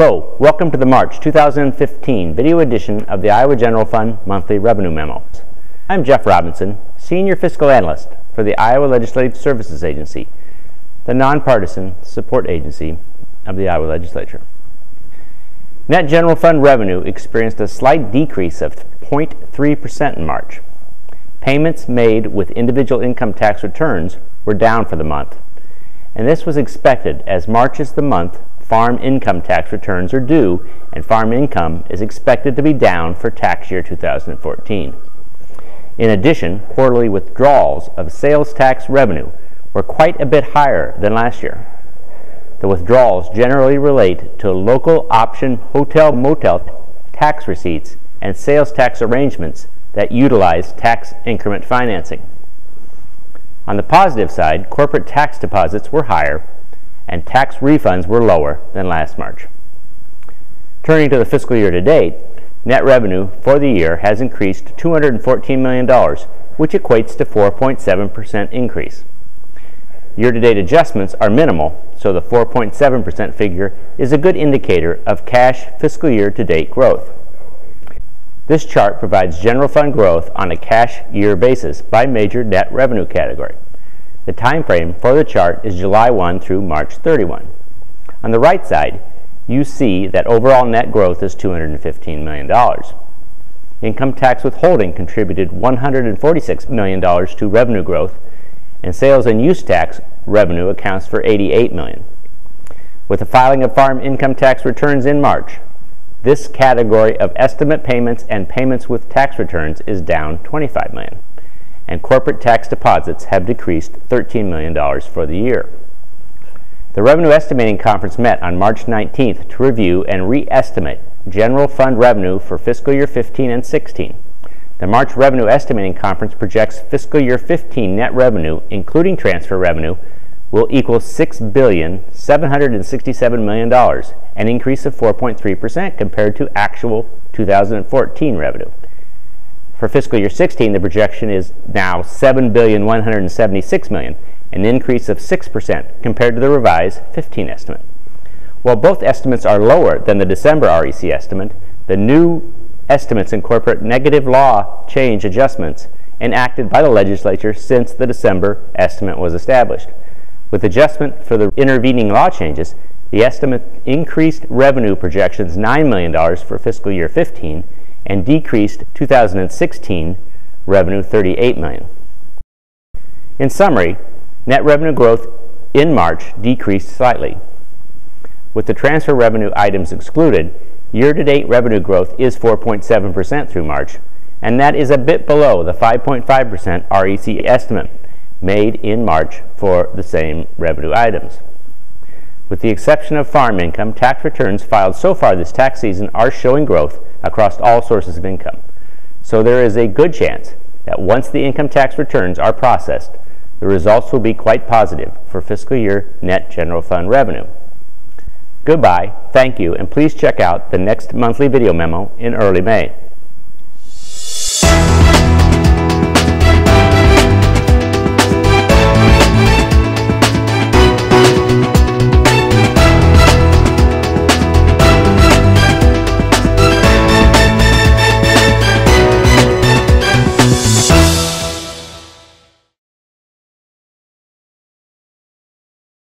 Hello, welcome to the March 2015 video edition of the Iowa General Fund Monthly Revenue Memo. I'm Jeff Robinson, Senior Fiscal Analyst for the Iowa Legislative Services Agency, the nonpartisan support agency of the Iowa Legislature. Net General Fund revenue experienced a slight decrease of 0.3% in March. Payments made with individual income tax returns were down for the month, and this was expected as March is the month farm income tax returns are due, and farm income is expected to be down for tax year 2014. In addition, quarterly withdrawals of sales tax revenue were quite a bit higher than last year. The withdrawals generally relate to local option hotel motel tax receipts and sales tax arrangements that utilize tax increment financing. On the positive side, corporate tax deposits were higher and tax refunds were lower than last March. Turning to the fiscal year to date, net revenue for the year has increased to $214 million, which equates to 4.7% increase. Year-to-date adjustments are minimal, so the 4.7% figure is a good indicator of cash fiscal year-to-date growth. This chart provides general fund growth on a cash year basis by major net revenue category. The time frame for the chart is July 1 through March 31. On the right side, you see that overall net growth is $215 million. Income tax withholding contributed $146 million to revenue growth, and sales and use tax revenue accounts for 88 million. With the filing of farm income tax returns in March, this category of estimate payments and payments with tax returns is down $25 million and corporate tax deposits have decreased $13 million for the year. The Revenue Estimating Conference met on March 19th to review and re-estimate general fund revenue for fiscal year 15 and 16. The March Revenue Estimating Conference projects fiscal year 15 net revenue, including transfer revenue, will equal $6,767 million, an increase of 4.3% compared to actual 2014 revenue. For fiscal year 16, the projection is now $7,176 million, an increase of 6% compared to the revised 15 estimate. While both estimates are lower than the December REC estimate, the new estimates incorporate negative law change adjustments enacted by the legislature since the December estimate was established. With adjustment for the intervening law changes, the estimate increased revenue projections $9 million for fiscal year 15 and decreased 2016 revenue 38 million. In summary, net revenue growth in March decreased slightly. With the transfer revenue items excluded, year-to-date revenue growth is 4.7% through March, and that is a bit below the 5.5% REC estimate made in March for the same revenue items. With the exception of farm income, tax returns filed so far this tax season are showing growth across all sources of income. So there is a good chance that once the income tax returns are processed, the results will be quite positive for fiscal year net general fund revenue. Goodbye, thank you, and please check out the next monthly video memo in early May.